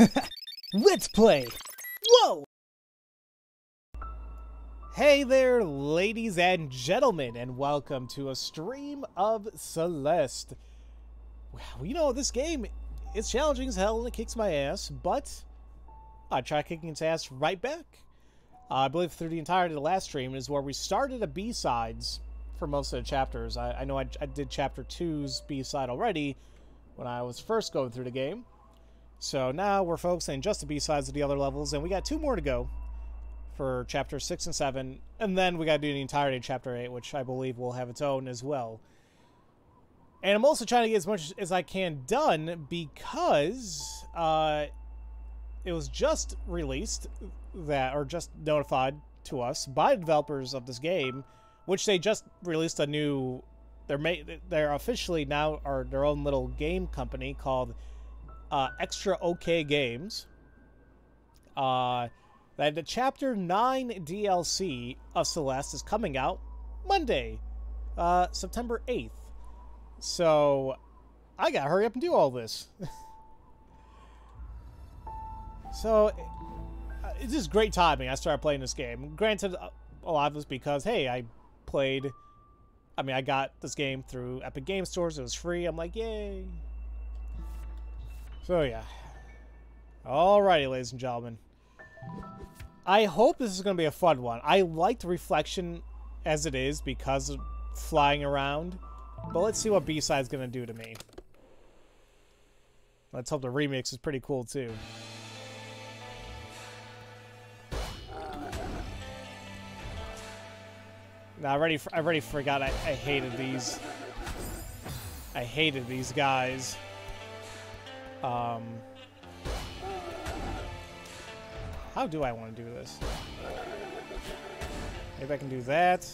Let's play! Whoa! Hey there, ladies and gentlemen, and welcome to a stream of Celeste. Well, you know, this game is challenging as hell and it kicks my ass, but I try kicking its ass right back. Uh, I believe through the entirety of the last stream is where we started a B-sides for most of the chapters. I, I know I, I did chapter 2's B-side already when I was first going through the game. So now we're focusing just the B-sides of the other levels, and we got two more to go for chapter 6 and 7, and then we got to do the entirety of chapter 8, which I believe will have its own as well. And I'm also trying to get as much as I can done because uh, it was just released that, or just notified to us by developers of this game, which they just released a new. They're made. They're officially now are their own little game company called uh, Extra OK Games. Uh, that the Chapter 9 DLC of Celeste is coming out Monday, uh, September 8th. So, I gotta hurry up and do all this. so, uh, it's just great timing. I started playing this game. Granted, a lot of it's because, hey, I played... I mean, I got this game through Epic Game Stores. It was free. I'm like, yay. So yeah. Alrighty, ladies and gentlemen. I hope this is going to be a fun one. I liked Reflection as it is because of flying around. But let's see what B-Side's going to do to me. Let's hope the remix is pretty cool too. Now, I already, I already forgot I, I hated these. I hated these guys. Um, how do I want to do this? Maybe I can do that.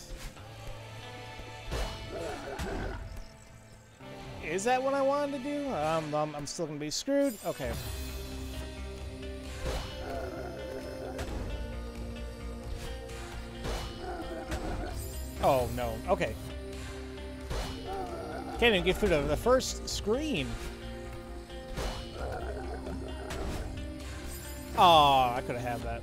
Is that what I wanted to do? Um, um, I'm still going to be screwed? Okay. Oh, no. Okay. Can't even get through the, the first screen. Oh, I could have had that.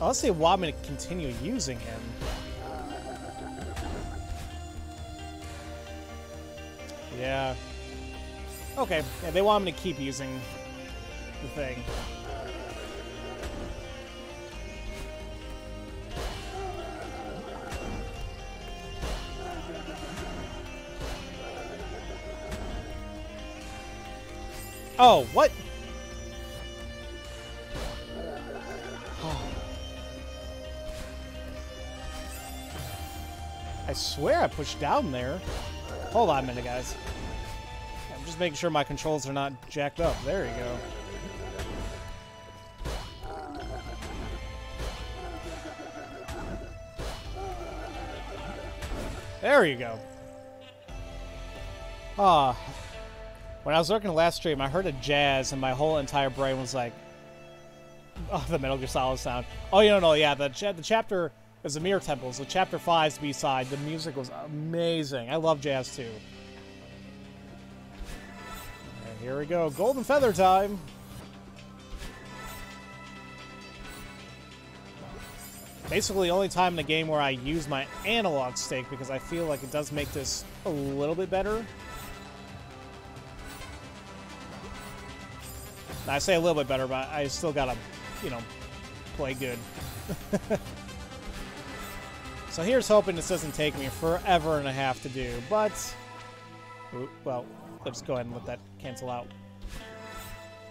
Oh, let's see want me to continue using him. Yeah. Okay, yeah, they want me to keep using the thing. Oh, what? I swear I pushed down there. Hold on a minute, guys. I'm just making sure my controls are not jacked up. There you go. There you go. Ah, when I was working the last stream, I heard a jazz, and my whole entire brain was like, "Oh, the Metal Gear Solid sound." Oh, you don't know? Yeah, the cha the chapter is the Mirror Temple, so chapter 5's B side. The music was amazing. I love jazz too. And here we go, Golden Feather time. Basically, the only time in the game where I use my analog stick because I feel like it does make this a little bit better. I say a little bit better, but I still gotta, you know, play good. so here's hoping this doesn't take me forever and a half to do, but... well, let's go ahead and let that cancel out.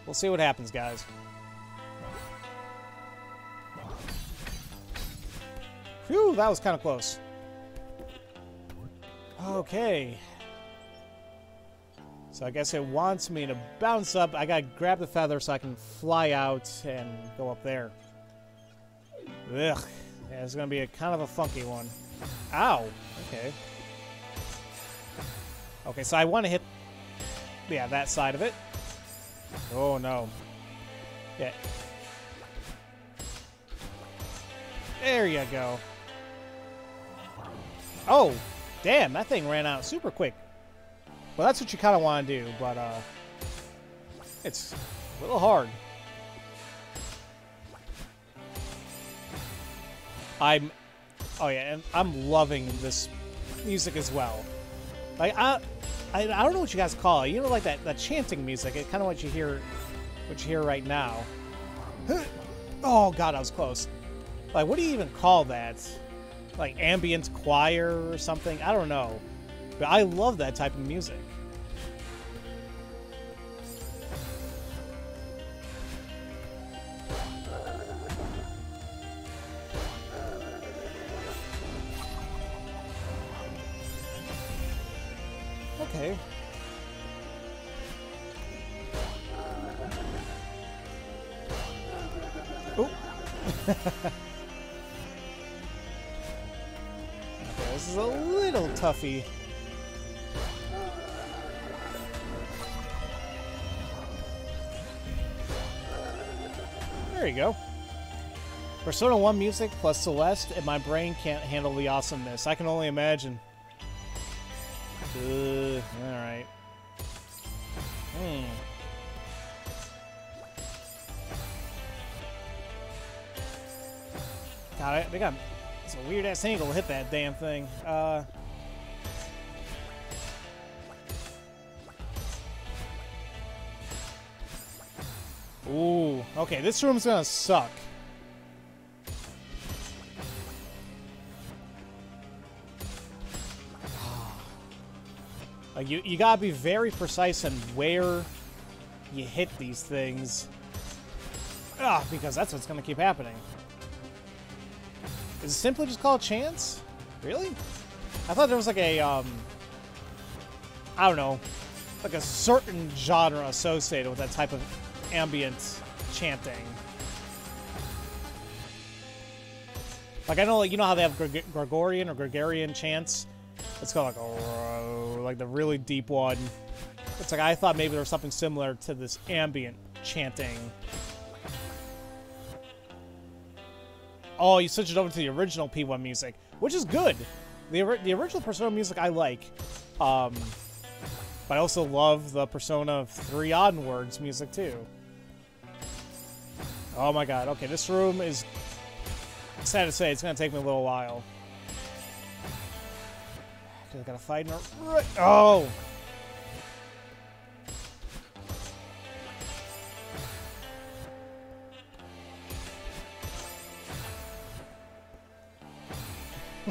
We'll see what happens, guys. Phew, that was kind of close. Okay. So I guess it wants me to bounce up. I gotta grab the feather so I can fly out and go up there. Ugh. Yeah, it's gonna be a kind of a funky one. Ow! Okay. Okay, so I want to hit... Yeah, that side of it. Oh, no. Yeah. There you go. Oh! Damn, that thing ran out super quick. Well, that's what you kind of want to do, but, uh... It's a little hard. I'm... Oh yeah, and I'm loving this music as well. Like, I... I, I don't know what you guys call it. You know, like that, that chanting music. It kind of what you hear, what you hear right now. oh god, I was close. Like, what do you even call that? Like ambient choir or something? I don't know. But I love that type of music. This is a little toughy. There you go. Persona 1 music plus Celeste, and my brain can't handle the awesomeness. I can only imagine. Uh, God, they got it's a weird ass angle to hit that damn thing. Uh. Ooh, okay, this room's gonna suck. Like you, you gotta be very precise in where you hit these things. Ah, because that's what's gonna keep happening. Is it simply just called chants? Really? I thought there was like a, um... I don't know. Like a certain genre associated with that type of ambient chanting. Like, I know, like, you know how they have Gregorian or Gregorian chants? It's got like like the really deep one. It's like I thought maybe there was something similar to this ambient chanting. Oh, you switched it over to the original P1 music, which is good. The, the original Persona music I like. Um, but I also love the Persona 3 onwards music too. Oh my god, okay, this room is... Sad to say, it's gonna take me a little while. I gotta fight in a... Oh!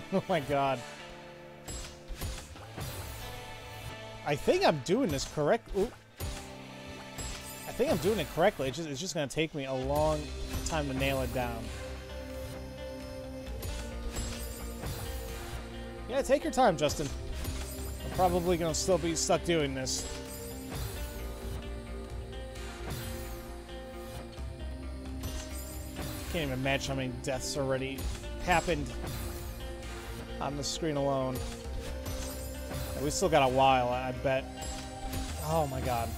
oh my god. I think I'm doing this correct. Ooh. I think I'm doing it correctly. It's just, it's just going to take me a long time to nail it down. Yeah, take your time, Justin. I'm probably going to still be stuck doing this. Can't even imagine how many deaths already happened on the screen alone. We still got a while, I bet. Oh my god.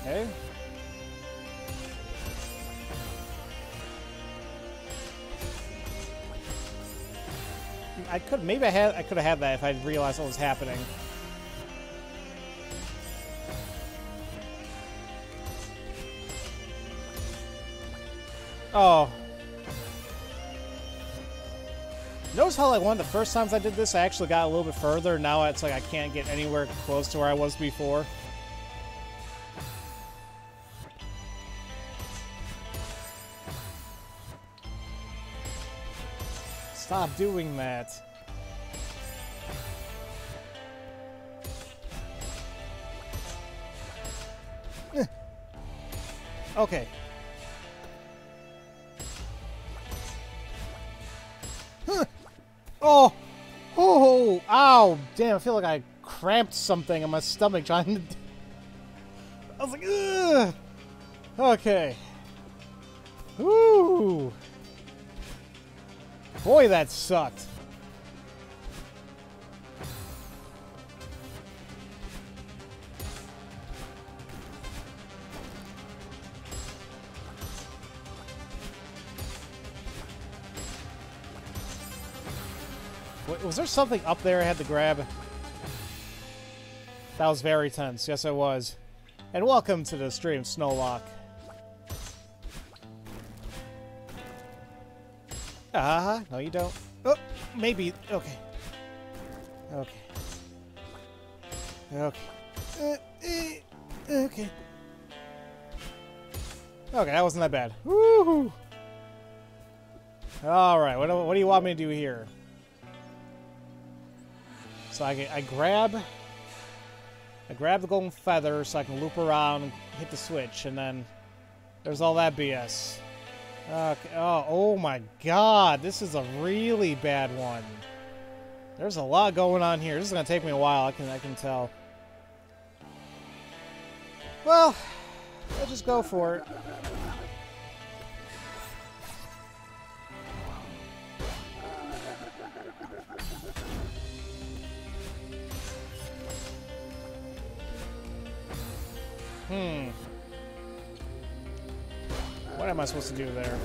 Okay. I could maybe I had I could have had that if I'd realized what was happening. Oh. Notice how like one of the first times I did this, I actually got a little bit further. Now it's like I can't get anywhere close to where I was before. Stop doing that. okay. Damn, I feel like I cramped something in my stomach trying to... I was like, ugh! Okay. Ooh! Boy, that sucked. Was there something up there I had to grab? That was very tense. Yes, it was. And welcome to the stream, Snowlock. Ah, uh -huh. no you don't. Oh, maybe. Okay. Okay. Okay. Uh, uh, okay. Okay, that wasn't that bad. Woohoo! Alright, what, what do you want me to do here? So I, I grab... I grab the golden feather so I can loop around and hit the switch, and then there's all that BS. Okay. Oh, oh my god, this is a really bad one. There's a lot going on here. This is gonna take me a while, I can I can tell. Well, I'll just go for it. Hmm. What am I supposed to do there?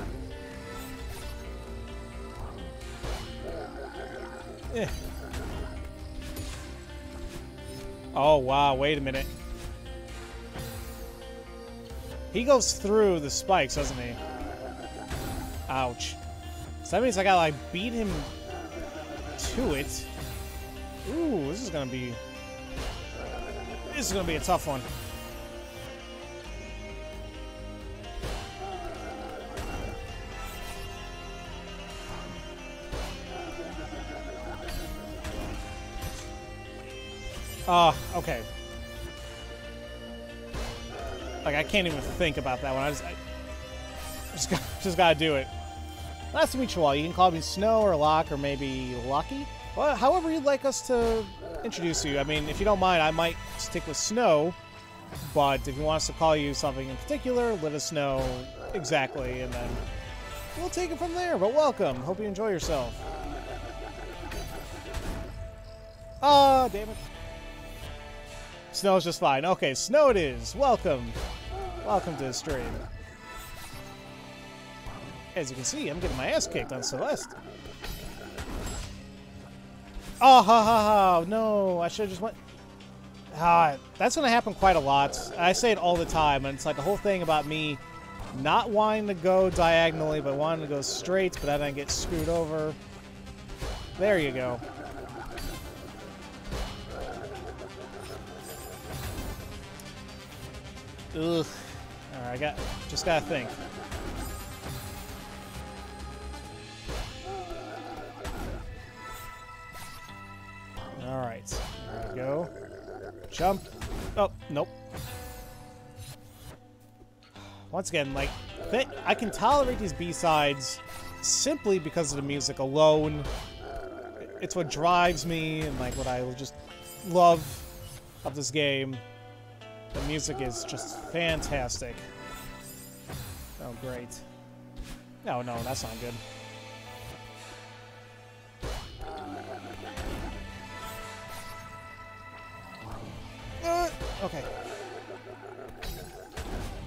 Eh. Oh, wow, wait a minute. He goes through the spikes, doesn't he? Ouch. So that means I gotta, like, beat him to it. Ooh, this is gonna be... This is gonna be a tough one. Oh, okay. Like, I can't even think about that one. I just, I just, got, just gotta do it. Nice to meet you all. You can call me Snow or Lock or maybe Lucky. Well, however you'd like us to introduce you. I mean, if you don't mind, I might stick with Snow. But if you want us to call you something in particular, let us know exactly, and then we'll take it from there. But welcome. Hope you enjoy yourself. Ah, oh, damn it. Snow's just fine. Okay, snow it is. Welcome. Welcome to the stream. As you can see, I'm getting my ass kicked on Celeste. Oh, ha, ha, ha. No, I should have just went... Ah, that's going to happen quite a lot. I say it all the time, and it's like the whole thing about me not wanting to go diagonally, but wanting to go straight, but then I get screwed over. There you go. Ugh. Alright, I got just gotta think. Alright. There we go. Jump. Oh, nope. Once again, like, I can tolerate these B-sides simply because of the music alone. It's what drives me and, like, what I just love of this game. The music is just fantastic. Oh, great. No, no, that's not good. Uh, okay.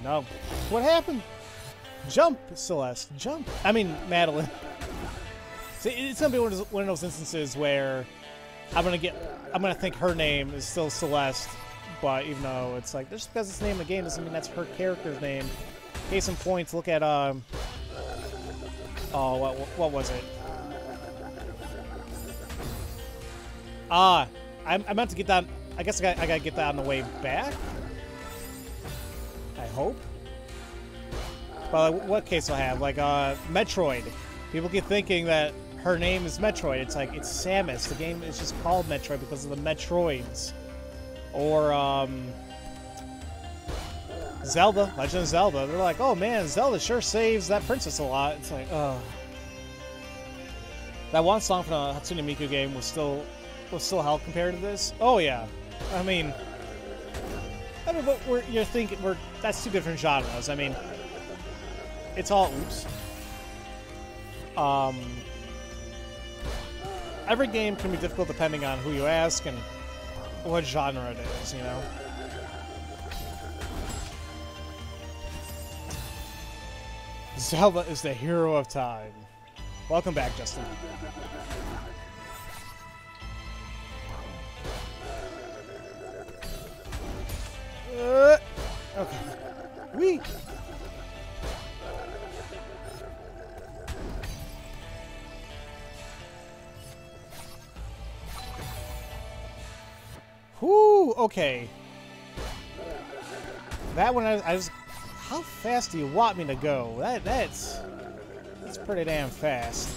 No. What happened? Jump, Celeste. Jump. I mean, Madeline. See, it's gonna be one of, those, instances where I'm gonna get, I'm gonna think her name is still Celeste, but even though it's like just because it's the name of the game doesn't mean that's her character's name. Case in points, look at um. Oh, what what was it? Ah, I, I meant to get that. I guess I got I gotta get that on the way back. I hope. But like, what case will I have? Like uh, Metroid. People keep thinking that her name is Metroid. It's like it's Samus. The game is just called Metroid because of the Metroids. Or, um, Zelda, Legend of Zelda. They're like, oh man, Zelda sure saves that princess a lot. It's like, oh. That one song from the Hatsune Miku game was still was still hell compared to this. Oh yeah, I mean, I mean, but we're you're thinking we're that's two different genres. I mean, it's all oops. Um, every game can be difficult depending on who you ask and what genre it is, you know? Zelda is the hero of time. Welcome back, Justin. Uh, okay. Wee! Whoo, okay. That one, I, I was... How fast do you want me to go? That That's... That's pretty damn fast.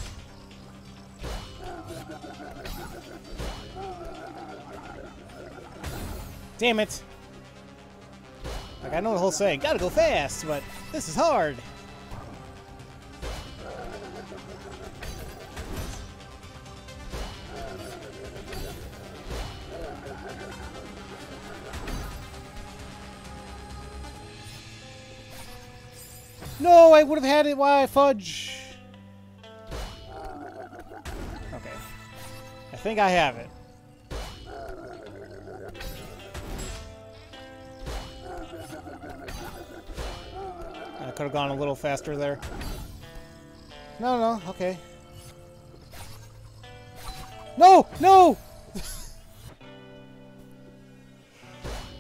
Damn it! Like, I know the whole saying, gotta go fast, but this is hard. No, I would have had it. Why, fudge? Okay. I think I have it. I could have gone a little faster there. No, no, okay. No! No!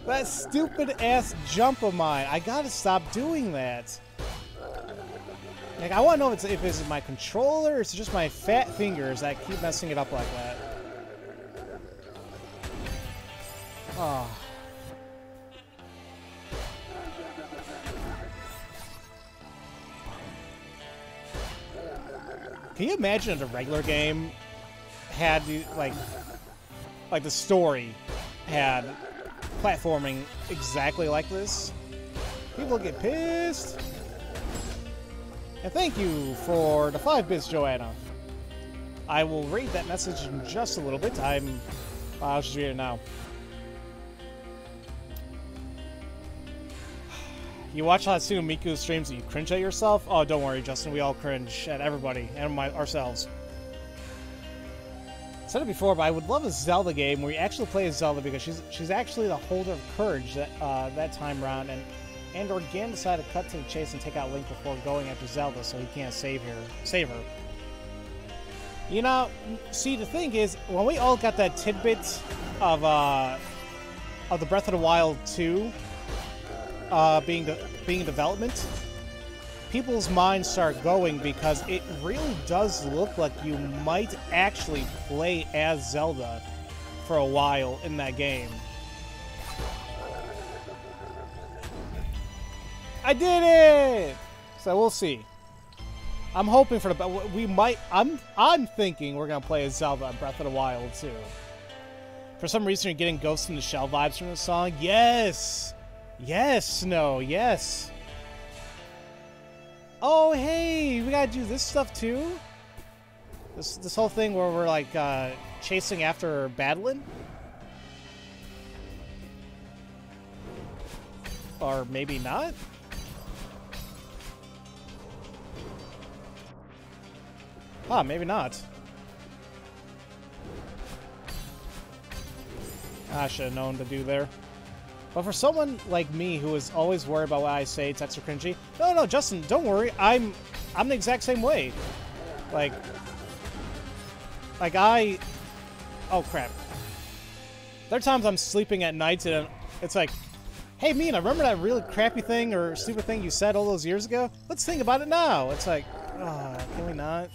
that stupid ass jump of mine. I gotta stop doing that. Like, I want to know if it's, if it's my controller or it's just my fat fingers that keep messing it up like that. Oh. Can you imagine if a regular game had like, like the story had platforming exactly like this? People get pissed. And thank you for the five bits, Joanna. I will read that message in just a little bit. I'm. I'll just read it now. You watch Hatsune Miku streams and you cringe at yourself? Oh, don't worry, Justin. We all cringe at everybody and my, ourselves. I said it before, but I would love a Zelda game where you actually play as Zelda because she's she's actually the holder of courage that uh, that time around, and and or Gan decided to cut to the chase and take out Link before going after Zelda, so he can't save her. Save her. You know, see the thing is, when we all got that tidbit of uh, of the Breath of the Wild 2 uh, being de being in development, people's minds start going because it really does look like you might actually play as Zelda for a while in that game. I did it! So we'll see. I'm hoping for the we might I'm I'm thinking we're gonna play as Zelda Breath of the Wild too. For some reason you're getting Ghost in the Shell vibes from the song. Yes! Yes, Snow, yes. Oh hey, we gotta do this stuff too? This this whole thing where we're like uh, chasing after Badeline? Or maybe not? Ah, maybe not. I should have known to do there. But for someone like me who is always worried about what I say, it's extra cringy. No, no, Justin, don't worry. I'm, I'm the exact same way. Like, like I, oh crap. There are times I'm sleeping at night and it's like, hey, Mina, remember that really crappy thing or stupid thing you said all those years ago? Let's think about it now. It's like, oh, can we not?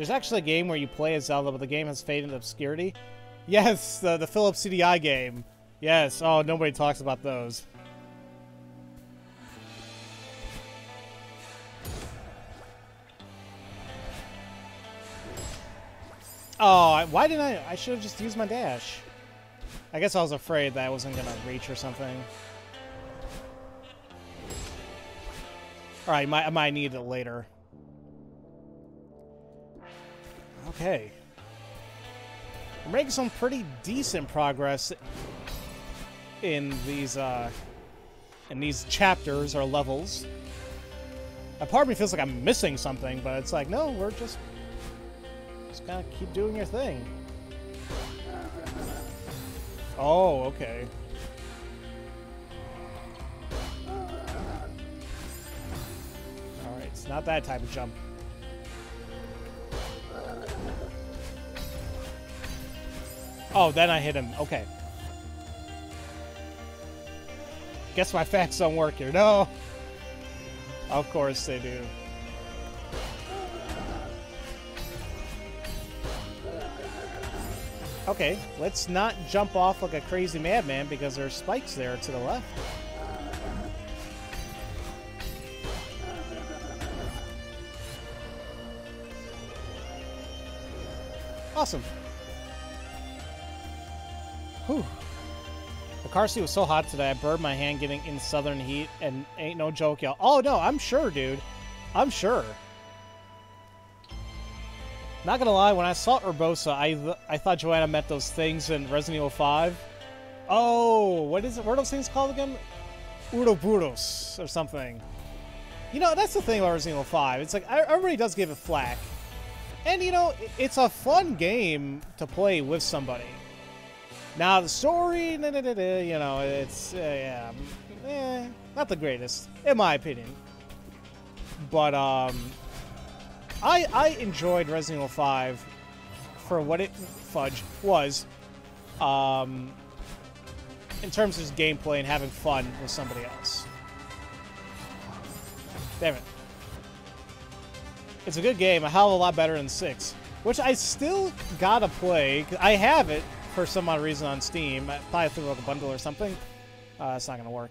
There's actually a game where you play as Zelda, but the game has faded into obscurity. Yes, the, the Philips CDI game. Yes, oh, nobody talks about those. Oh, why didn't I? I should have just used my dash. I guess I was afraid that I wasn't going to reach or something. Alright, I might need it later. Okay. We're making some pretty decent progress in these, uh, in these chapters or levels. A part of me feels like I'm missing something, but it's like, no, we're just, just gotta keep doing your thing. Oh, okay. Alright, it's not that type of jump. Oh, then I hit him. Okay. Guess my facts don't work here. No. Of course they do. Okay, let's not jump off like a crazy madman because there's spikes there to the left. Awesome. The car seat was so hot today, I burned my hand getting in southern heat, and ain't no joke, y'all. Oh, no, I'm sure, dude. I'm sure. Not gonna lie, when I saw Urbosa, I I thought Joanna meant those things in Resident Evil 5. Oh, what is it? What are those things called again? Uroboros or something. You know, that's the thing about Resident Evil 5. It's like, everybody does give it flack. And, you know, it's a fun game to play with somebody. Now, the story, you know, it's, uh, yeah, eh, not the greatest, in my opinion. But, um, I, I enjoyed Resident Evil 5 for what it, fudge, was, um, in terms of gameplay and having fun with somebody else. Damn it. It's a good game, a hell of a lot better than 6. Which I still gotta play. I have it for some odd reason on Steam. Probably through like a bundle or something. Uh, it's not gonna work.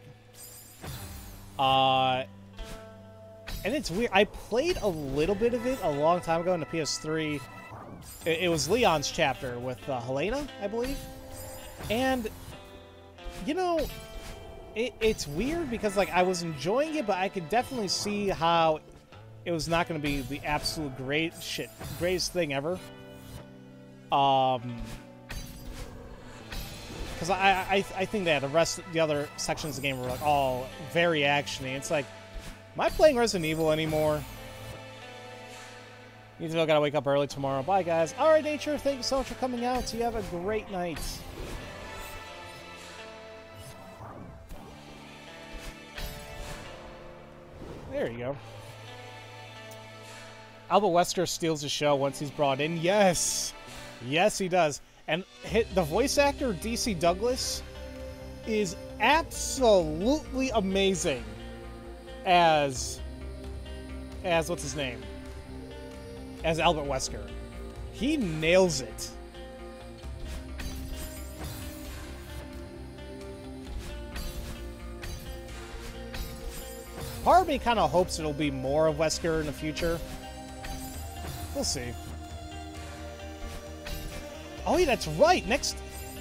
Uh, and it's weird. I played a little bit of it a long time ago in the PS3. It, it was Leon's chapter with uh, Helena, I believe. And, you know, it, it's weird because, like, I was enjoying it, but I could definitely see how it was not going to be the absolute great shit, greatest thing ever. Um, because I, I I think that the rest the other sections of the game were like all very actiony. It's like, am I playing Resident Evil anymore? You still gotta wake up early tomorrow. Bye, guys. All right, Nature. Thank you so much for coming out. You have a great night. There you go. Albert Wesker steals the show once he's brought in. Yes, yes, he does. And the voice actor DC Douglas is absolutely amazing as as what's his name as Albert Wesker. He nails it. Part of me kind of hopes it'll be more of Wesker in the future. We'll see. Oh yeah, that's right. Next,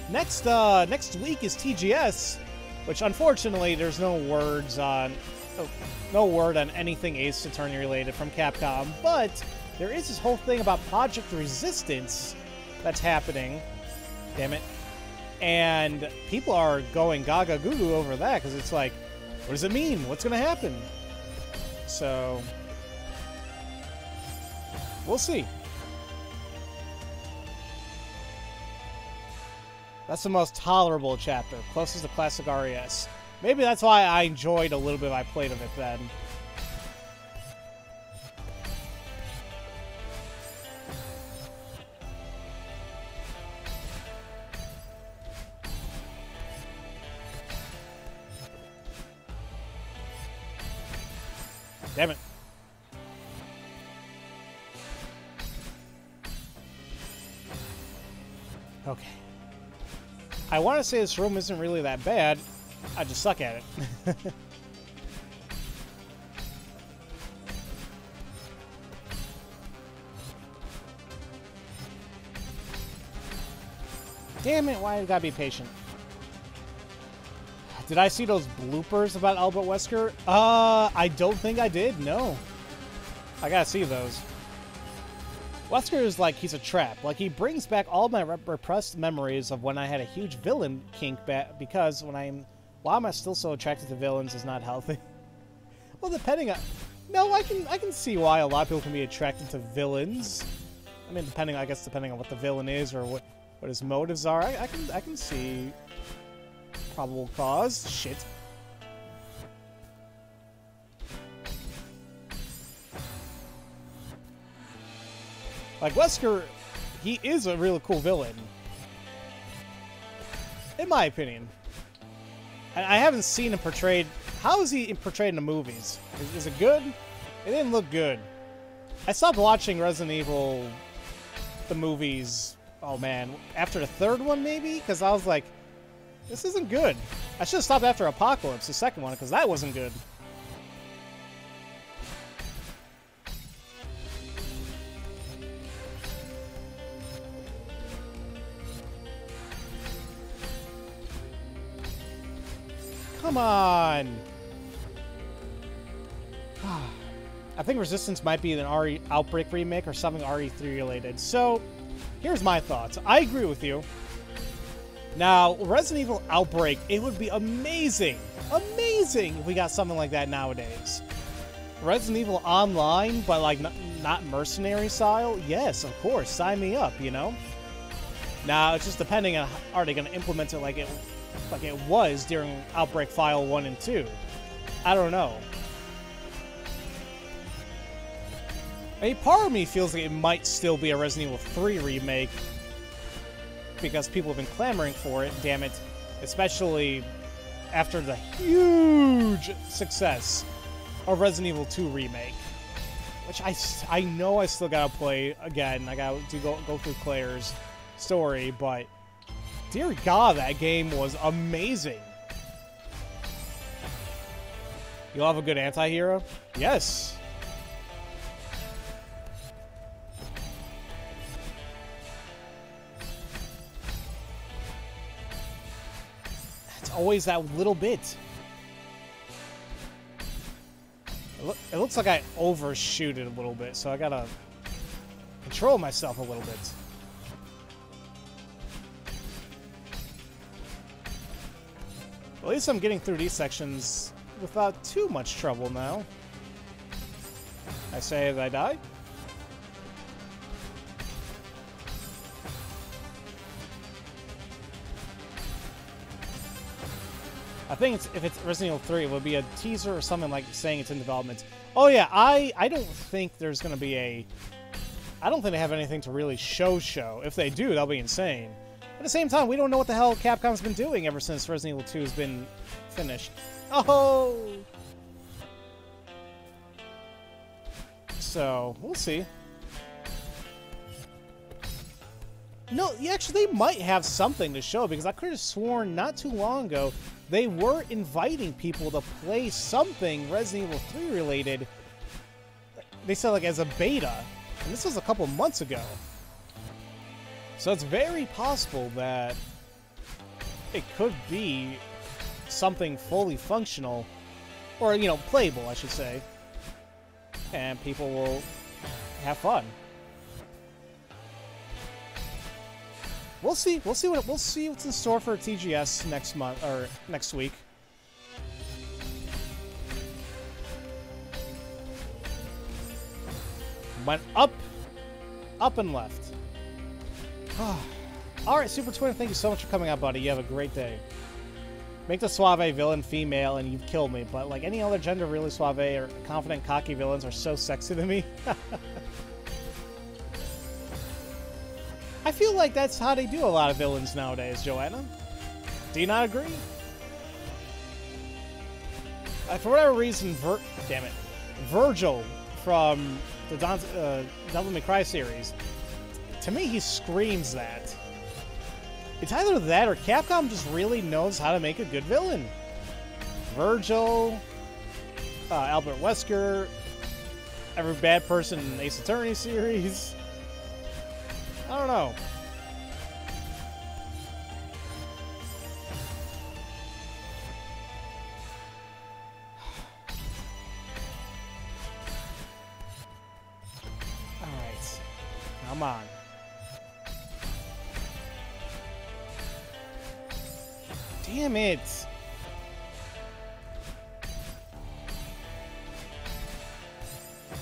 next, uh, next week is TGS, which unfortunately there's no words on, oh, no word on anything Ace Attorney related from Capcom. But there is this whole thing about Project Resistance that's happening. Damn it! And people are going gaga goo goo over that because it's like, what does it mean? What's going to happen? So We'll see. That's the most tolerable chapter, closest to classic RES. Maybe that's why I enjoyed a little bit of I played of it then. Damn it. Okay. I want to say this room isn't really that bad. I just suck at it. Damn it, why I gotta be patient? Did I see those bloopers about Albert Wesker? Uh, I don't think I did, no. I gotta see those. Wesker is like he's a trap. Like he brings back all my repressed memories of when I had a huge villain kink because when I'm why am I still so attracted to villains is not healthy. well, depending on no, I can I can see why a lot of people can be attracted to villains. I mean, depending I guess depending on what the villain is or what what his motives are, I, I can I can see probable cause. Shit. Like, Wesker, he is a really cool villain. in my opinion. And I haven't seen him portrayed. How is he portrayed in the movies? Is, is, it good? It didn't look good. I stopped watching Resident Evil, the movies. Oh man, after the third one maybe, because I was like, this isn't good. I should have stopped after Apocalypse, the second one, because that wasn't good. Come on! I think Resistance might be an RE Outbreak remake or something RE3 related. So, here's my thoughts. I agree with you. Now, Resident Evil Outbreak, it would be amazing, amazing if we got something like that nowadays. Resident Evil Online, but like not, mercenary style? Yes, of course, sign me up, you know? Now, it's just depending on, are they going to implement it like it like it was during Outbreak File 1 and 2. I don't know. A part of me feels like it might still be a Resident Evil 3 remake because people have been clamoring for it, damn it. Especially after the huge success of Resident Evil 2 remake. Which I, I know I still gotta play again. I gotta do go, go through Claire's story, but Dear God, that game was amazing. You'll have a good anti-hero? Yes. It's always that little bit. It, it looks like I overshoot it a little bit, so I gotta control myself a little bit. At least I'm getting through these sections without too much trouble now. I say I die. I think it's, if it's Resident Evil 3, it would be a teaser or something like saying it's in development. Oh yeah, I, I don't think there's going to be a... I don't think they have anything to really show show. If they do, that'll be insane. At the same time, we don't know what the hell Capcom's been doing ever since Resident Evil 2 has been finished. Oh! So, we'll see. No, actually, they might have something to show because I could have sworn not too long ago they were inviting people to play something Resident Evil 3 related. They said, like, as a beta. And this was a couple months ago. So it's very possible that it could be something fully functional, or, you know, playable, I should say, and people will have fun. We'll see. We'll see what we'll see what's in store for TGS next month or next week. Went up, up and left. Alright, Super Twin, thank you so much for coming out, buddy. You have a great day. Make the suave villain female and you've killed me, but like any other gender really suave or confident, cocky villains are so sexy to me. I feel like that's how they do a lot of villains nowadays, Joanna. Do you not agree? Uh, for whatever reason, Vir damn it, Vergil from the Don uh, Devil May Cry series to me, he screams that. It's either that or Capcom just really knows how to make a good villain. Vergil, uh, Albert Wesker, every bad person in the Ace Attorney series. I don't know. Damn it!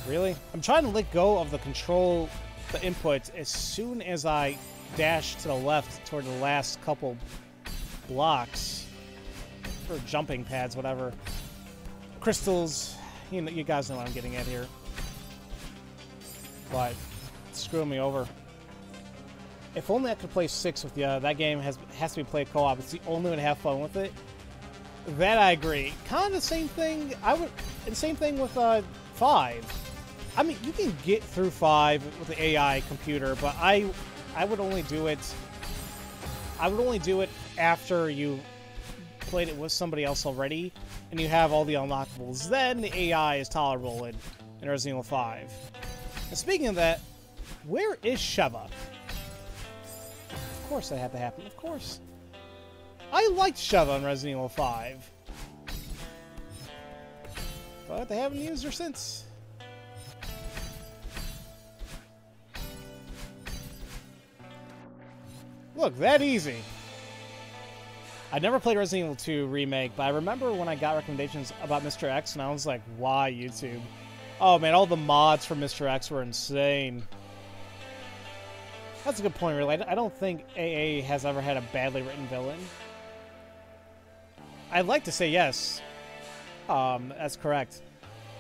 Really? I'm trying to let go of the control, the input, as soon as I dash to the left toward the last couple blocks. Or jumping pads, whatever. Crystals. You, know, you guys know what I'm getting at here. But, screwing me over. If only I could play six with you. That game has has to be played co-op. It's the only way to have fun with it. That I agree. Kind of the same thing. I would. And same thing with uh, five. I mean, you can get through five with the AI computer, but I, I would only do it. I would only do it after you played it with somebody else already, and you have all the unlockables. Then the AI is tolerable in, in Resident Evil 5. And speaking of that, where is Sheva? Of course that had to happen. Of course. I liked Sheva in Resident Evil 5. But they haven't used her since. Look, that easy. I never played Resident Evil 2 Remake, but I remember when I got recommendations about Mr. X, and I was like, why YouTube? Oh man, all the mods for Mr. X were insane. That's a good point, really. I don't think AA has ever had a badly written villain. I'd like to say yes. Um, that's correct.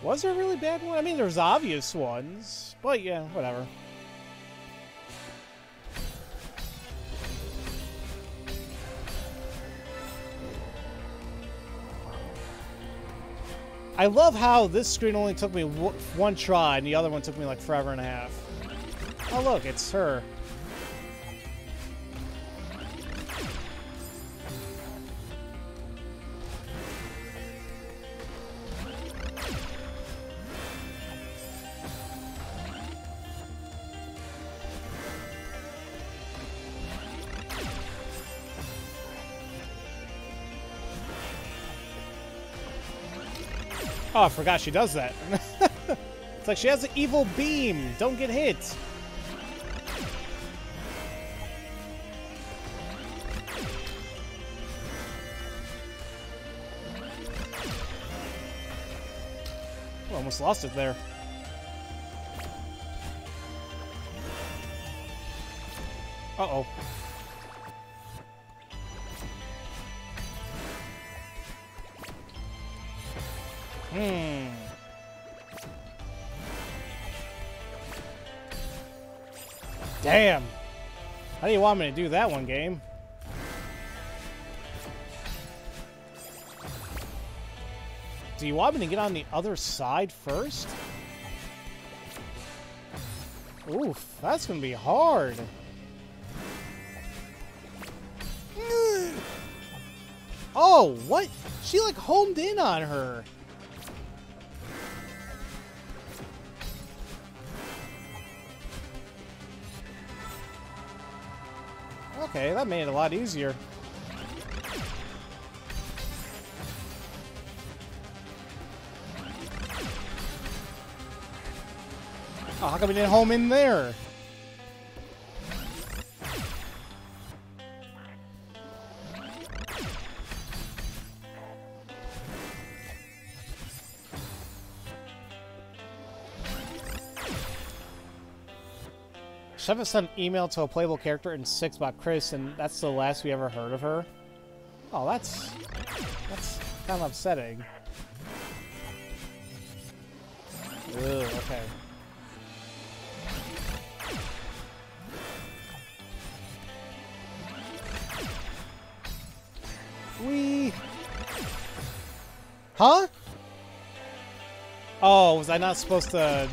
Was there a really bad one? I mean, there's obvious ones, but yeah, whatever. I love how this screen only took me one try and the other one took me like forever and a half. Oh look, it's her. Oh, I forgot she does that. it's like she has an evil beam. Don't get hit. Oh, almost lost it there. Uh-oh. Hmm. Damn. How do you want me to do that one, game? Do you want me to get on the other side first? Oof, that's gonna be hard. Oh, what? She like homed in on her. Okay, that made it a lot easier. Oh, how come we didn't home in there? Sheva sent an email to a playable character in 6 about Chris, and that's the last we ever heard of her. Oh, that's... That's kind of upsetting. Ugh, okay. We. Huh? Oh, was I not supposed to...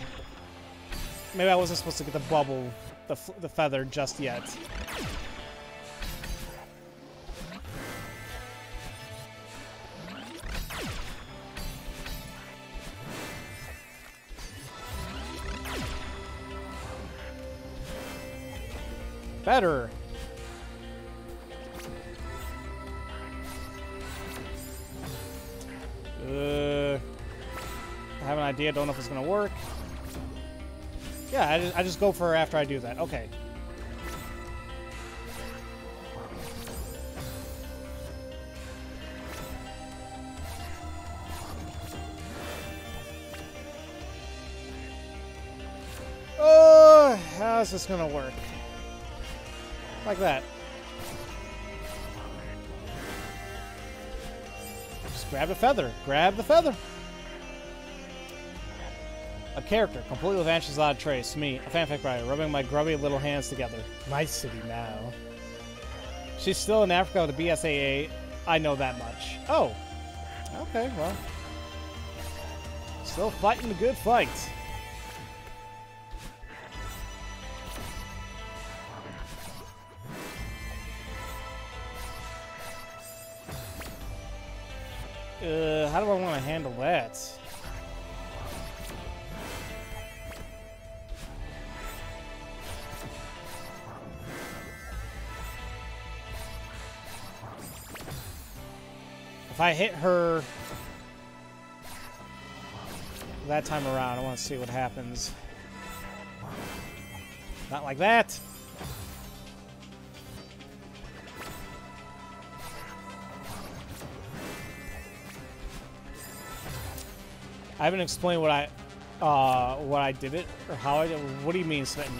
Maybe I wasn't supposed to get the bubble the, the feather just yet. Better. Uh, I have an idea, don't know if it's gonna work. Yeah, I just, I just go for her after I do that. Okay. Oh, how's this gonna work? Like that. Just grab the feather. Grab the feather. A character, completely vanishes without a trace. Me, a fanfic writer, rubbing my grubby little hands together. My city now. She's still in Africa with the BSAA. I know that much. Oh. Okay, well. Still fighting the good fight. Uh, how do I want to handle that? If I hit her that time around, I want to see what happens. Not like that. I haven't explained what I uh, what I did it or how I did. What do you mean, smitten?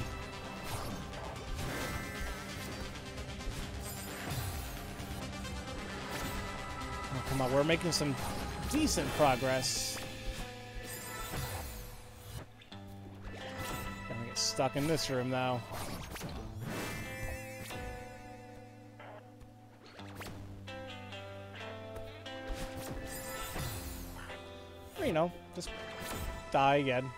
We're making some decent progress. Gonna get stuck in this room now. Or, you know, just die again.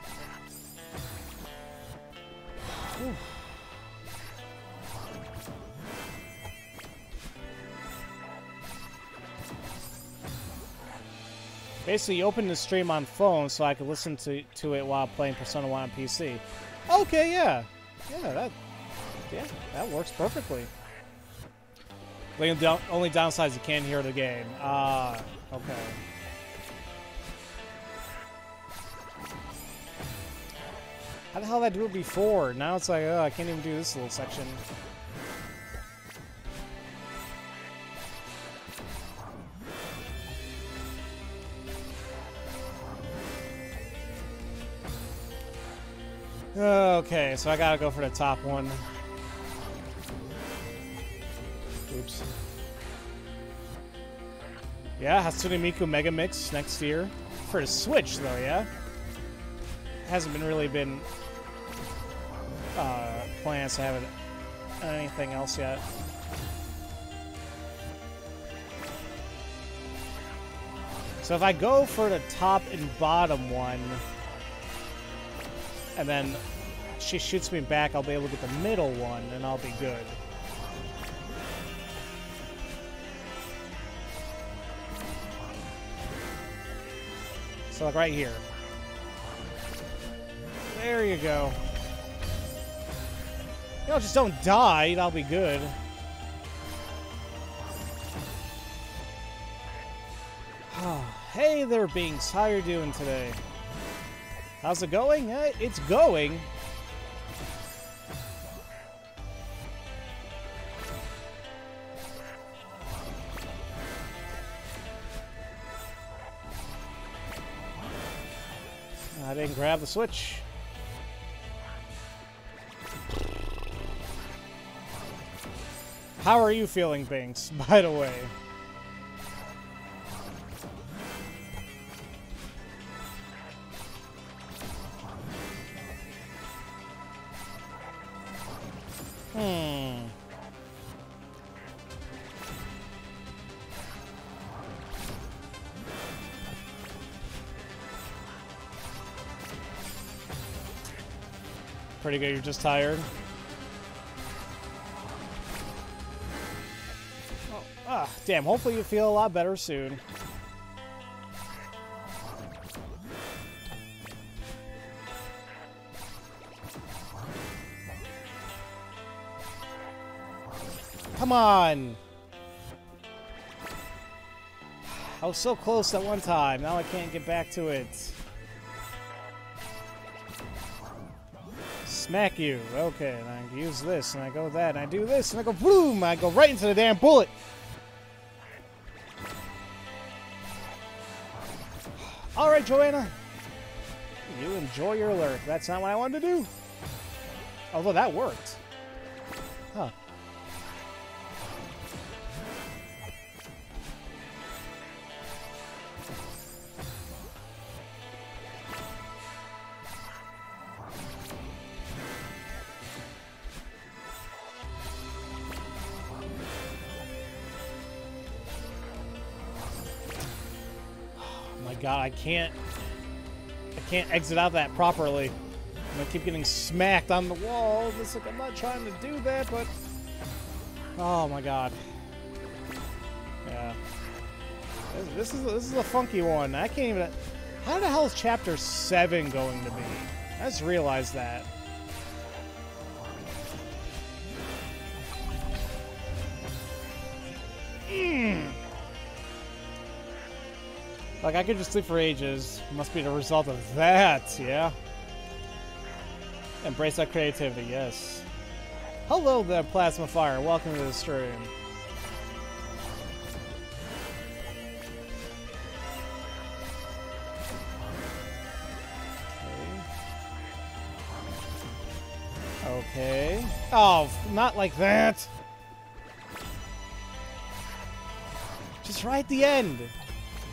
Basically, open the stream on phone so I could listen to, to it while playing Persona 1 on PC. Okay, yeah. Yeah, that yeah, that works perfectly. The only only downside is you can't hear the game. Ah, uh, okay. How the hell did I do it before? Now it's like, oh, I can't even do this little section. Okay, so I gotta go for the top one. Oops. Yeah, Hatsune Miku Mega Mix next year. For the Switch, though, yeah? Hasn't been really been uh, plans to have it, anything else yet. So if I go for the top and bottom one, and then she shoots me back, I'll be able to get the middle one, and I'll be good. So like right here. There you go. You know, just don't die, that'll be good. hey there, Binks. How you doing today? How's it going? Eh, it's going. I didn't grab the switch. How are you feeling, Binks, by the way? Pretty good, you're just tired. Oh, ah, damn, hopefully you feel a lot better soon. Come on! I was so close at one time. Now I can't get back to it. Smack you. Okay, and I use this, and I go that, and I do this, and I go boom! I go right into the damn bullet! Alright, Joanna. You enjoy your lurk. That's not what I wanted to do. Although that worked. I can't... I can't exit out of that properly. I keep getting smacked on the wall. It's like I'm not trying to do that, but... Oh my god. Yeah. This, this is this is a funky one. I can't even... How the hell is Chapter 7 going to be? I just realized that. Mm. Like, I could just sleep for ages. Must be the result of that, yeah? Embrace that creativity, yes. Hello there, Plasma Fire. Welcome to the stream. Okay. Oh, not like that. Just right at the end.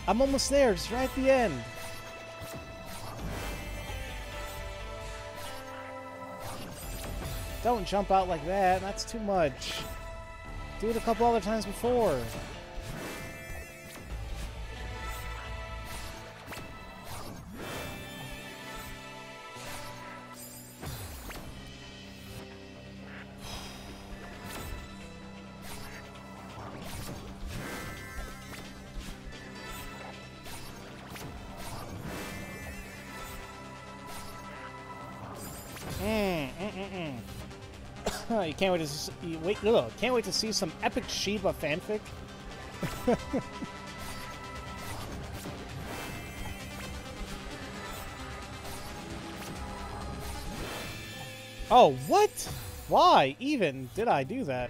I'm almost there, just right at the end. Don't jump out like that, that's too much. Do it a couple other times before. You can't wait to see, wait. Ugh, can't wait to see some epic Sheva fanfic. oh, what? Why even did I do that?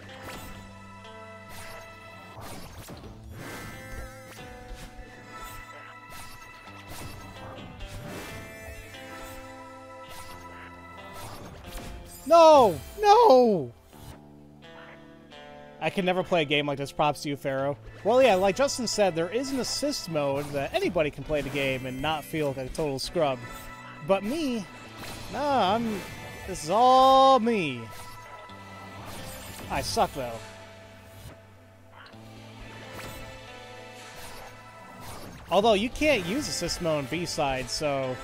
No! No! I can never play a game like this. Props to you, Pharaoh. Well, yeah, like Justin said, there is an assist mode that anybody can play the game and not feel like a total scrub. But me, nah, I'm... This is all me. I suck, though. Although, you can't use assist mode in B-side, so...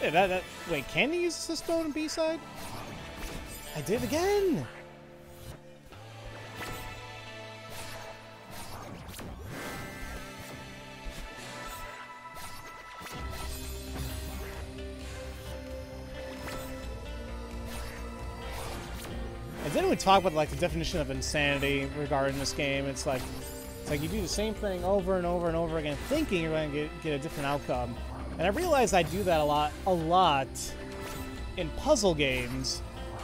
Yeah, that, that, wait, can you use assist mode in B-side? I did again! And then we talk about like the definition of insanity regarding this game. It's like it's like you do the same thing over and over and over again, thinking you're going to get, get a different outcome. And I realize I do that a lot, a lot in puzzle games.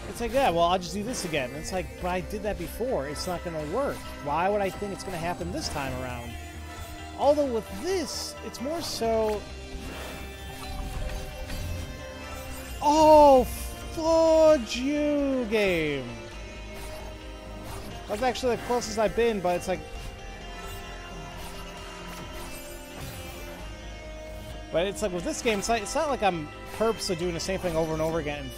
It's like, yeah, well, I'll just do this again. And it's like, but I did that before. It's not going to work. Why would I think it's going to happen this time around? Although with this, it's more so... Oh, fudge you, game! That's actually the closest I've been, but it's like, But it's like with this game, it's, it's not like I'm purposely doing the same thing over and over again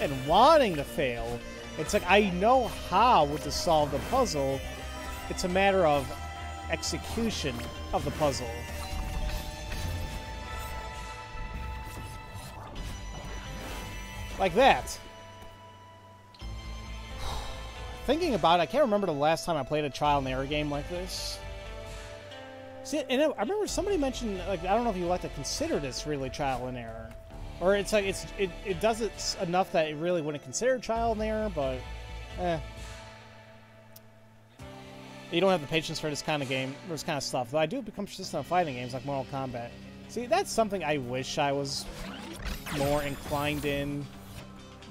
and, and wanting to fail. It's like I know how to solve the puzzle. It's a matter of execution of the puzzle. Like that. Thinking about it, I can't remember the last time I played a trial and error game like this. See, and I remember somebody mentioned, like, I don't know if you like to consider this really trial and error. Or it's like, it's it, it does it enough that it really wouldn't consider trial and error, but, eh. You don't have the patience for this kind of game, this kind of stuff. Though I do become persistent on fighting games like Mortal Kombat. See, that's something I wish I was more inclined in,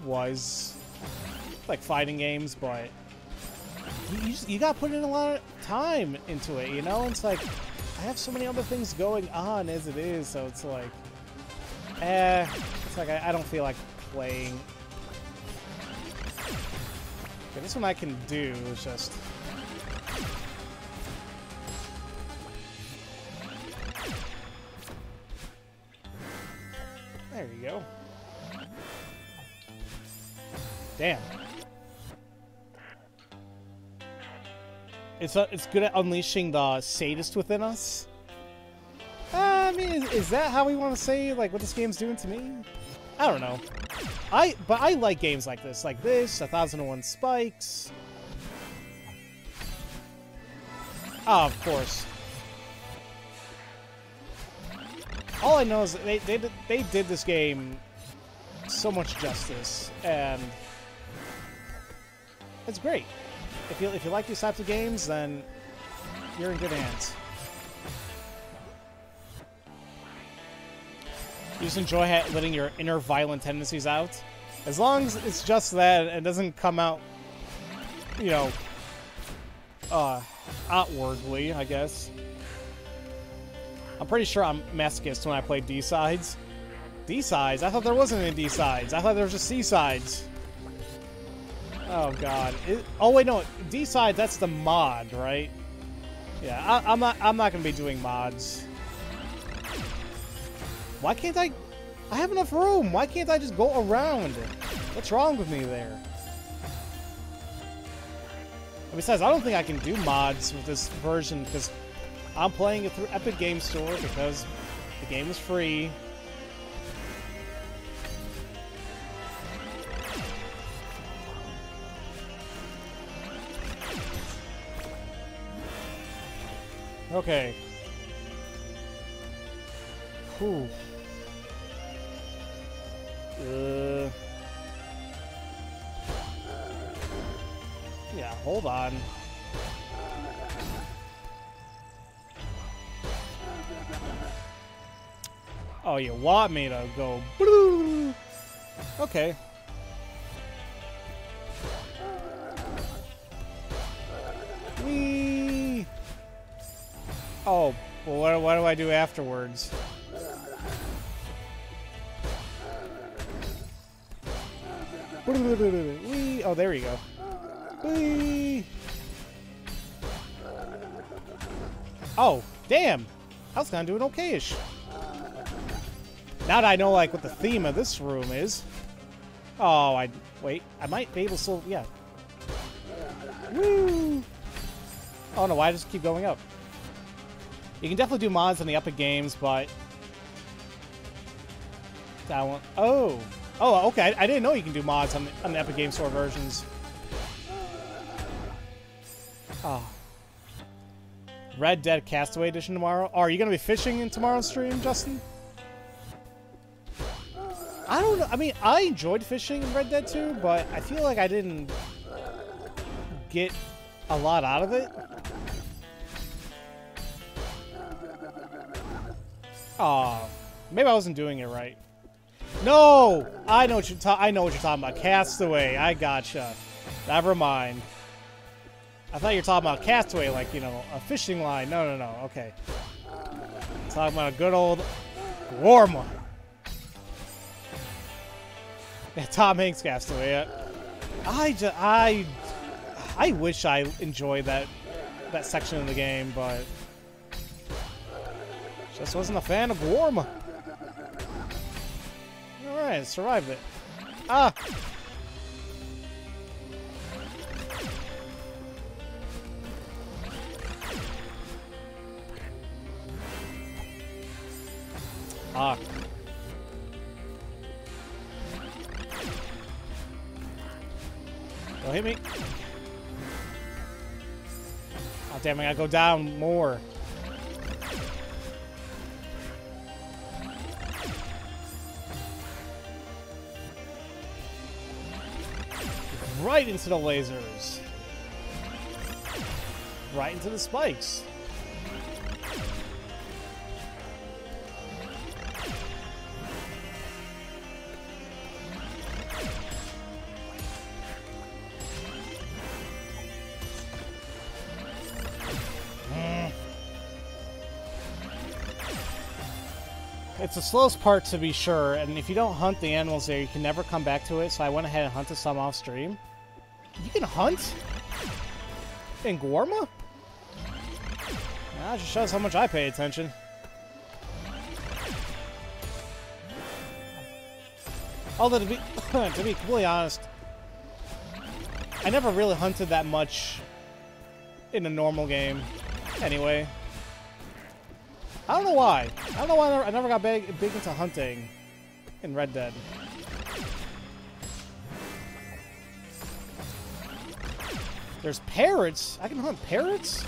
was, like, fighting games, but you, you, you gotta put in a lot of time into it, you know? It's like, have so many other things going on as it is, so it's like, eh, it's like I, I don't feel like playing. Okay, this one I can do, it's just... There you go. Damn. It's, uh, it's good at unleashing the sadist within us. I mean, is, is that how we want to say like what this game's doing to me? I don't know. I but I like games like this, like this, A Thousand and One Spikes. Oh, of course. All I know is they they they did this game so much justice, and it's great. If you if you like these types of games, then you're in good hands. You just enjoy letting your inner violent tendencies out. As long as it's just that and doesn't come out, you know, uh, outwardly, I guess. I'm pretty sure I'm masochist when I play D-sides. D-sides? I thought there wasn't any D-sides. I thought there was just C-sides. Oh, God. It, oh, wait, no. D side. That's the mod, right? Yeah, I, I'm not, I'm not to be doing mods. Why can't I... I have enough room. Why can't I just go around? What's wrong with me there? And besides, I don't think I can do mods with this version because I'm playing it through Epic Game Store because the game is free. Okay. Whew. Uh... Yeah, hold on. Oh, you want me to go... blue? Okay. Whee! Oh, well, what, what do I do afterwards? Whee! Oh, there you go. Whee! Oh, damn! I was kind of doing okay-ish. Now that I know, like, what the theme of this room is. Oh, I... Wait, I might be able to still... Yeah. Woo! Oh, no, why just keep going up? You can definitely do mods on the Epic games, but... That one... Oh! Oh, okay. I, I, didn't know you can do mods on the, on the Epic Games Store versions. Oh. Red Dead Castaway Edition tomorrow. Oh, are you going to be fishing in tomorrow's stream, Justin? I don't know. I mean, I enjoyed fishing in Red Dead 2, but I feel like I didn't get a lot out of it. Oh, maybe I wasn't doing it right. No! I know what you're I know what you're talking about. Castaway. I gotcha. Never mind. I thought you were talking about Castaway, like, you know, a fishing line. No, no, no. Okay. talking about a good old warm one. Yeah, Tom Hanks Castaway. Yeah. I just, I, I wish I enjoyed that, that section of the game, but just wasn't a fan of Guarma. Alright, survived it. Ah! Ah. Don't hit me. Oh, damn, I gotta go down more. Right into the lasers. Right into the spikes. Hmm. It's the slowest part to be sure, and if you don't hunt the animals there, you can never come back to it, so I went ahead and hunted some off stream. You can hunt? In Guarma? That just shows how much I pay attention. Although, to be, to be completely honest, I never really hunted that much in a normal game, anyway. I don't know why. I don't know why I never, I never got big, big into hunting in Red Dead. There's parrots. I can hunt parrots.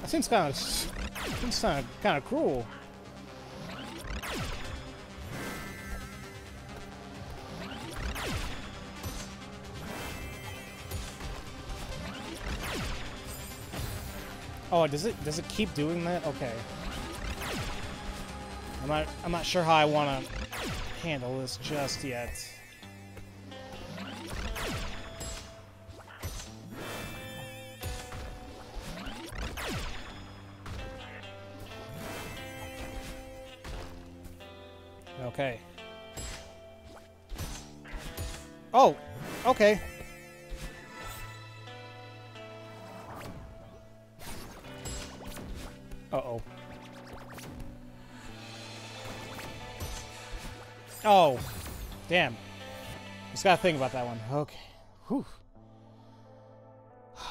That seems kind of seems kind of kind of cruel. Oh, does it does it keep doing that? Okay. I'm not I'm not sure how I want to handle this just yet. Just gotta think about that one. Okay. Whew.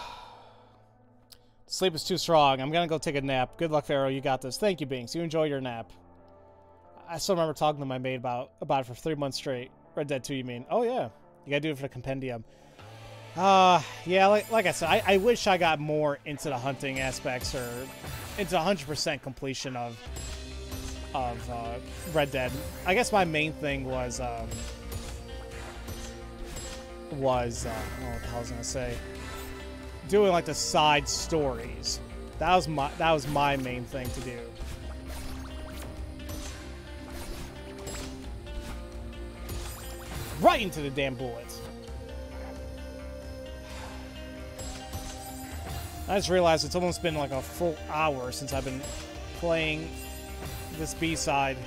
Sleep is too strong. I'm gonna go take a nap. Good luck, Pharaoh. You got this. Thank you, Binks. You enjoy your nap. I still remember talking to my maid about about it for three months straight. Red Dead 2, you mean? Oh, yeah. You gotta do it for the compendium. Uh, yeah, like, like I said, I, I wish I got more into the hunting aspects or into 100% completion of of uh, Red Dead. I guess my main thing was um, was uh, oh, what the hell was gonna say? Doing like the side stories. That was my that was my main thing to do. Right into the damn bullets. I just realized it's almost been like a full hour since I've been playing this B-side.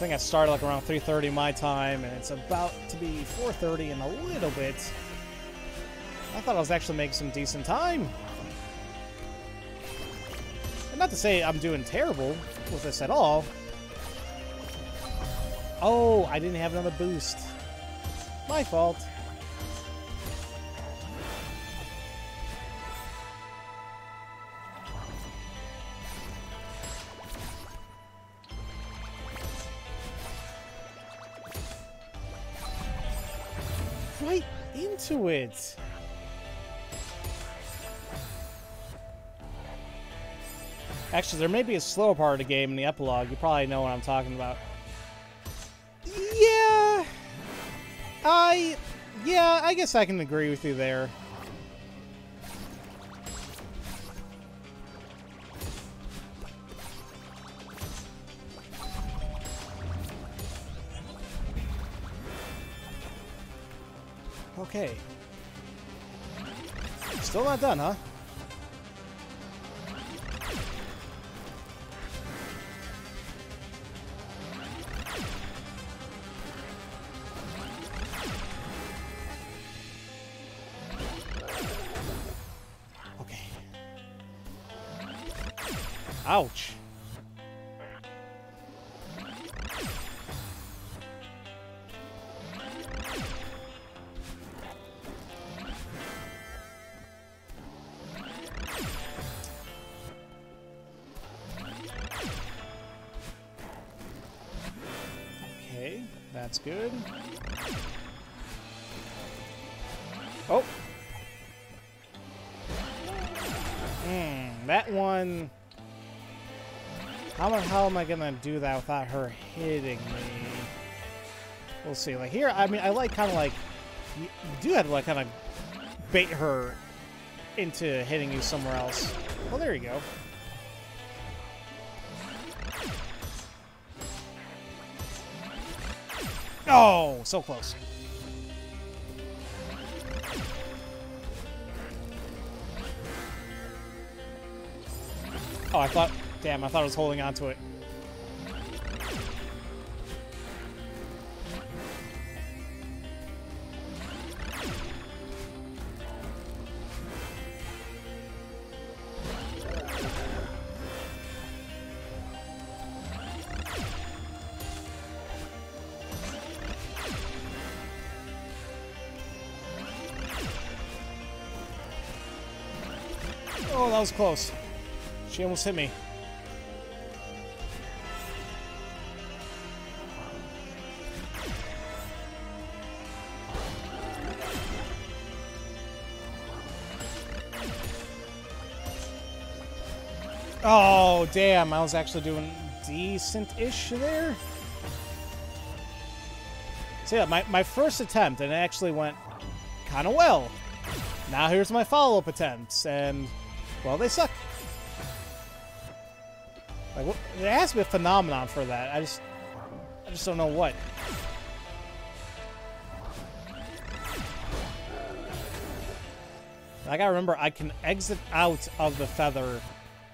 I think I started like around 3.30 my time, and it's about to be 4.30 in a little bit. I thought I was actually making some decent time. And not to say I'm doing terrible with this at all. Oh, I didn't have another boost. My fault. Actually, there may be a slower part of the game in the epilogue. You probably know what I'm talking about. Yeah. I... Yeah, I guess I can agree with you there. Okay. Still not done, huh? Okay. Ouch. That's good. Oh. Hmm, that one... How the hell am I gonna do that without her hitting me? We'll see. Like here, I mean, I like kind of like... You, you do have to like kind of bait her into hitting you somewhere else. Well, there you go. Oh, so close. Oh, I thought... Damn, I thought I was holding on to it. That was close. She almost hit me. Oh, damn. I was actually doing decent-ish there. So yeah, my, my first attempt, and it actually went kind of well. Now here's my follow-up attempts, and, well, they suck. Like, there has to be a phenomenon for that. I just, I just don't know what. I gotta remember, I can exit out of the feather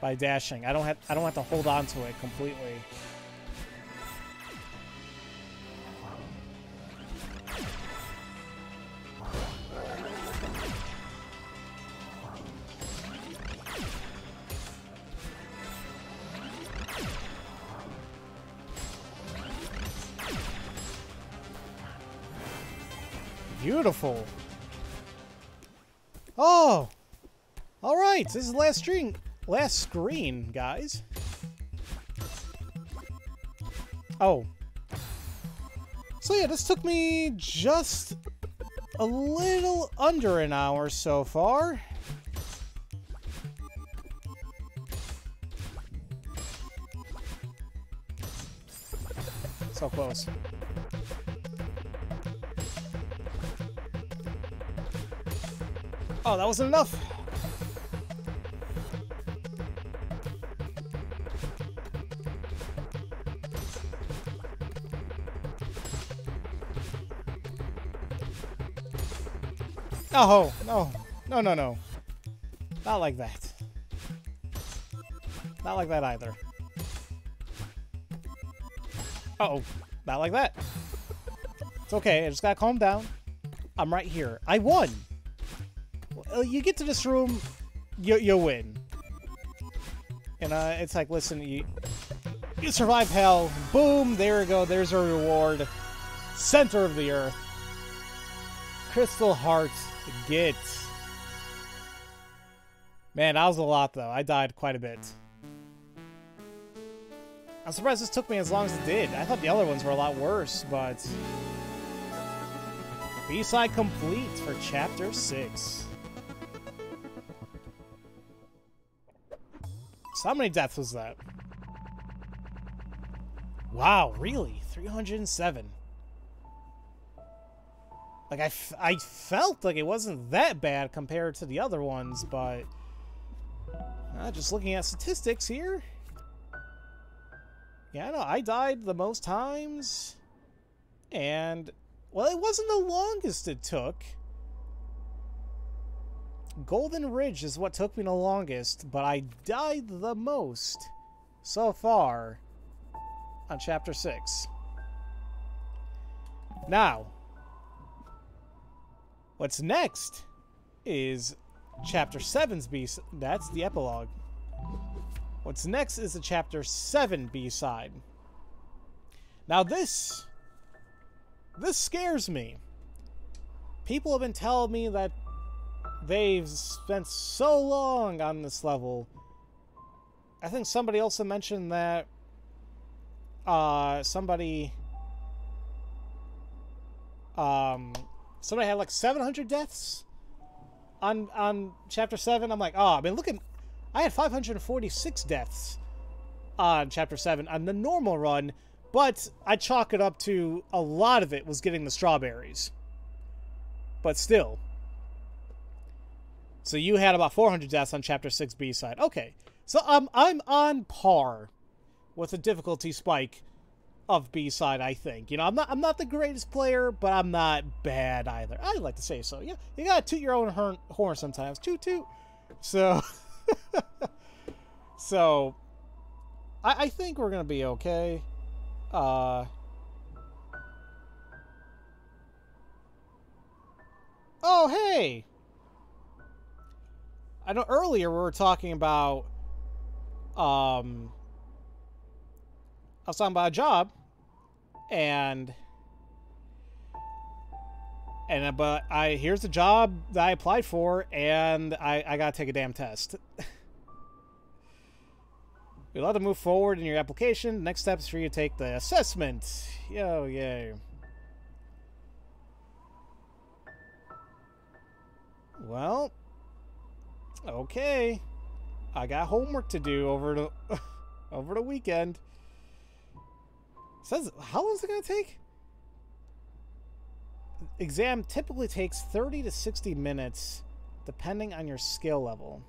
by dashing. I don't have, I don't have to hold on to it completely. Beautiful. Oh! Alright, this is last screen, last screen, guys. Oh. So yeah, this took me just a little under an hour so far. So close. Oh, that wasn't enough. Oh, no. No, no, no. Not like that. Not like that either. Uh oh Not like that. It's okay. I just gotta calm down. I'm right here. I won! Uh, you get to this room, you, you win. And uh, it's like, listen, you, you survive hell. Boom, there you go. There's a reward. Center of the earth. Crystal Heart. Get. Man, that was a lot, though. I died quite a bit. I'm surprised this took me as long as it did. I thought the other ones were a lot worse, but... B-side complete for Chapter 6. How many deaths was that? Wow, really? 307. Like, I, I felt like it wasn't that bad compared to the other ones, but... Uh, just looking at statistics here... Yeah, no, I died the most times. And, well, it wasn't the longest it took. Golden Ridge is what took me the longest, but I died the most so far on Chapter 6. Now, what's next is Chapter 7's B... That's the epilogue. What's next is the Chapter 7 B-side. Now this... This scares me. People have been telling me that they've spent so long on this level. I think somebody also mentioned that uh, somebody um, somebody had like 700 deaths on on chapter 7. I'm like, "Oh, I mean, look at I had 546 deaths on chapter 7 on the normal run, but I chalk it up to a lot of it was getting the strawberries. But still, so you had about 400 deaths on Chapter 6 B side. Okay. So um, I'm on par with the difficulty spike of B side, I think. You know, I'm not I'm not the greatest player, but I'm not bad either. I like to say so. Yeah, you gotta toot your own horn, horn sometimes. Toot toot. So, so I, I think we're gonna be okay. Uh. Oh hey, I know earlier we were talking about um I was talking about a job and and uh, but I here's the job that I applied for and I I got to take a damn test. We'd love to move forward in your application. Next step is for you to take the assessment. Yo, yay. Well, okay. I got homework to do over the over the weekend. Says how long is it gonna take? Exam typically takes 30 to 60 minutes, depending on your skill level.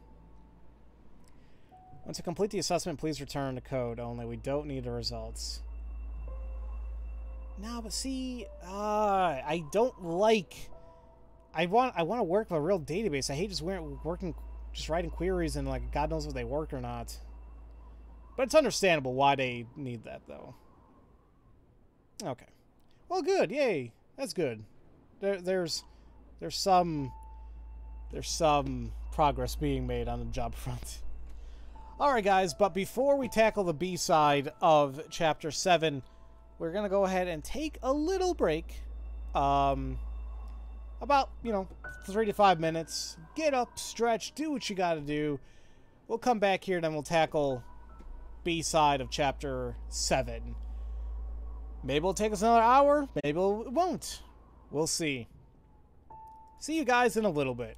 Once you complete the assessment, please return the code only. We don't need the results. No, but see, uh, I don't like. I want I want to work with a real database. I hate just working, just writing queries and like God knows if they work or not. But it's understandable why they need that though. Okay, well, good. Yay, that's good. There, there's there's some there's some progress being made on the job front. Alright guys, but before we tackle the B-side of Chapter 7, we're going to go ahead and take a little break. Um, about, you know, three to five minutes. Get up, stretch, do what you got to do. We'll come back here, then we'll tackle B-side of Chapter 7. Maybe it'll take us another hour. Maybe it won't. We'll see. See you guys in a little bit.